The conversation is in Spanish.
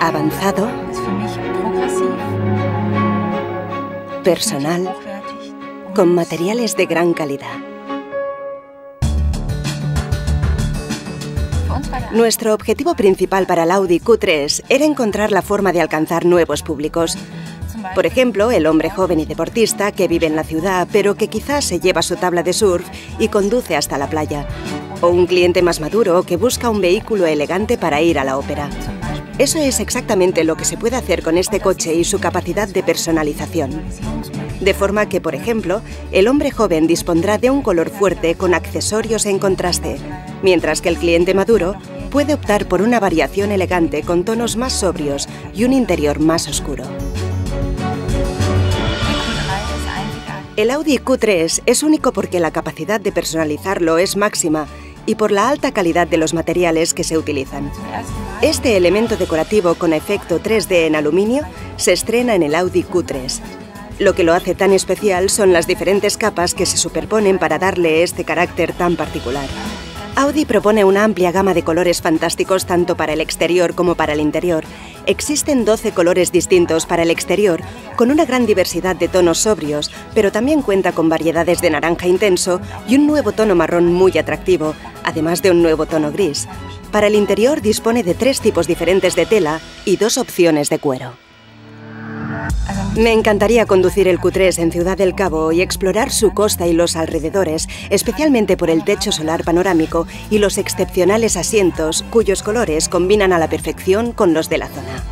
Avanzado. Personal. Con materiales de gran calidad. Nuestro objetivo principal para el Audi Q3 era encontrar la forma de alcanzar nuevos públicos. Por ejemplo, el hombre joven y deportista que vive en la ciudad, pero que quizás se lleva su tabla de surf y conduce hasta la playa. O un cliente más maduro que busca un vehículo elegante para ir a la ópera. Eso es exactamente lo que se puede hacer con este coche y su capacidad de personalización. De forma que, por ejemplo, el hombre joven dispondrá de un color fuerte con accesorios en contraste, mientras que el cliente maduro puede optar por una variación elegante con tonos más sobrios y un interior más oscuro. El Audi Q3 es único porque la capacidad de personalizarlo es máxima y por la alta calidad de los materiales que se utilizan. Este elemento decorativo con efecto 3D en aluminio se estrena en el Audi Q3. Lo que lo hace tan especial son las diferentes capas que se superponen para darle este carácter tan particular. Audi propone una amplia gama de colores fantásticos tanto para el exterior como para el interior. Existen 12 colores distintos para el exterior, con una gran diversidad de tonos sobrios, pero también cuenta con variedades de naranja intenso y un nuevo tono marrón muy atractivo, además de un nuevo tono gris. Para el interior dispone de tres tipos diferentes de tela y dos opciones de cuero. Me encantaría conducir el Q3 en Ciudad del Cabo y explorar su costa y los alrededores, especialmente por el techo solar panorámico y los excepcionales asientos cuyos colores combinan a la perfección con los de la zona.